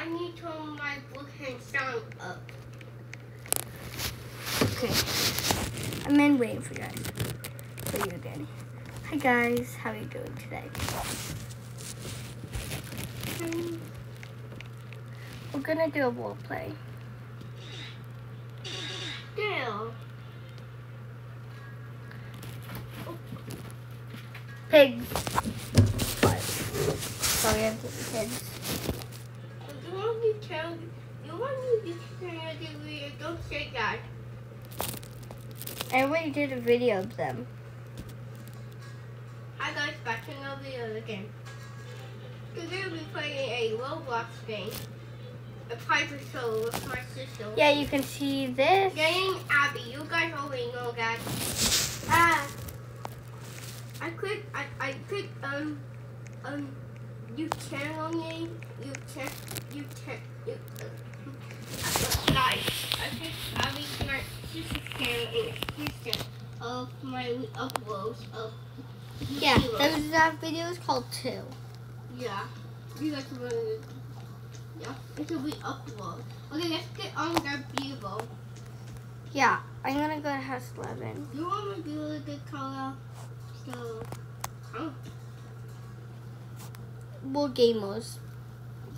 I need to turn my book and sound up. Okay. I'm in waiting for you guys. For you again. Hi guys, how are you doing today? Um, We're gonna do a role play. Still. Pigs. Sorry, I'm getting kids. You want to tell you want me to tell you video? Don't say that. I already did a video of them. Hi guys, back to another video again. Today we'll be playing a Roblox game. A private show with my sister. Yeah, you can see this. Getting Abby. You guys already know that. Ah. I click. I I click. Um. Um. You can on me. You can. You can. You. Uh, guys, I click Abby. My sister's channel and sister of my uploads of. Yeah, those that video is called two. Yeah. You guys are really. Yeah. It will be upload. Okay, let's get on that video. Yeah, I'm gonna go to house 11. You want to do a good color? So, oh, We're gamers.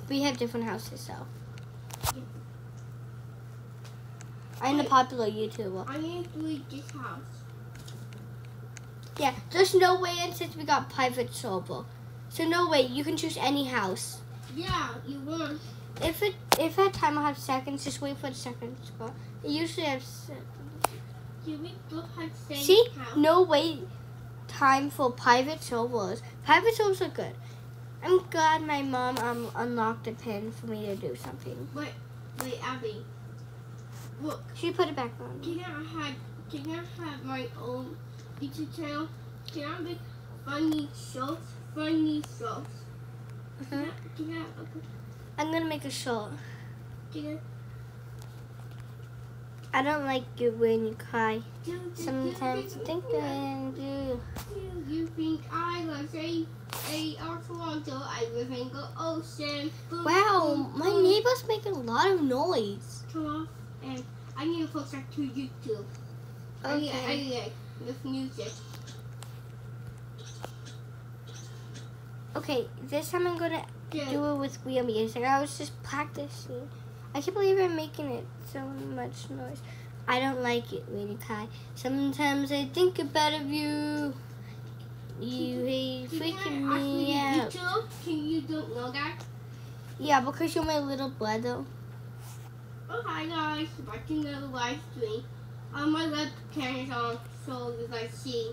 We have different houses, so. I'm a popular YouTuber. I need to leave this house. Yeah, there's no way in since we got private server. So no way, you can choose any house. Yeah, you want. If it if at time I have seconds, just wait for the seconds to go. It usually has se- Do we both have same See? house? no wait time for private servers. Private servers are good. I'm glad my mom um unlocked a pin for me to do something. Wait, wait, Abby. Look, She put it back on. can I have, can I have my own YouTube channel? Can I make funny shows? Funny shows. Can Mhm. I, can I, okay, I'm gonna make a short. can I I don't like it when you cry. I, do, do, Sometimes I think I do. do you think I was a, a, our Toronto, I live in the ocean. Boom, Wow, boom, neighbor's making a lot of noise. Come on, and I need to post that to YouTube. I need, I Okay. need like, with music. Okay, this time I'm gonna Yeah. do it with real music. I was just practicing. I can't believe I'm making it so much noise. I don't like it you cry. Sometimes I think about of you. You hate freaking I me you out. YouTube? Can you don't know that? Yeah, because you're my little brother. Oh hi guys, back to another live stream. Um, my webcam is on, so you guys see.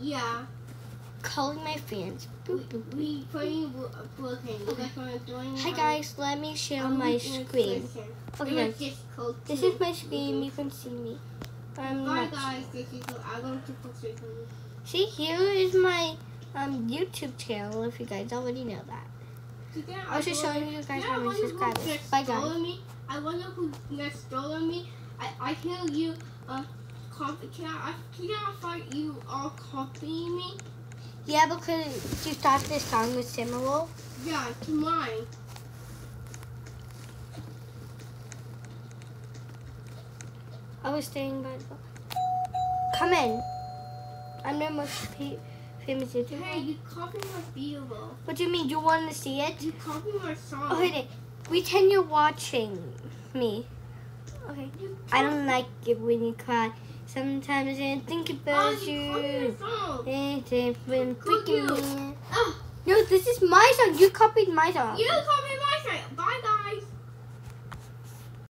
Yeah, Calling my fans. we Boop, boop, boop. we playing broken. You guys want to join? Hi guys, let me share um, my screen. Okay guys, this is my screen. You can see me. I'm Bye guys, this is I'm going to on. See, here is my um YouTube channel. If you guys already know that, Today, I was just showing you guys how many subscribers. Bye guys. Me. I wonder who next stolen me. I I hear you uh copy. Can I can I find you all copying me? Yeah, because you thought this song was similar. Yeah, to mine. I was staying by the. Come in. I'm the most fa- famous YouTuber. Hey, you copy my video. What do you mean? You want to see it? You copy my song. Oh, wait. Pretend you're watching me. Okay. I don't like it when you cry. Sometimes I think Oh, about you my you. song. It's freaking you. me. Oh, No, this is my song. You copied my song. you copy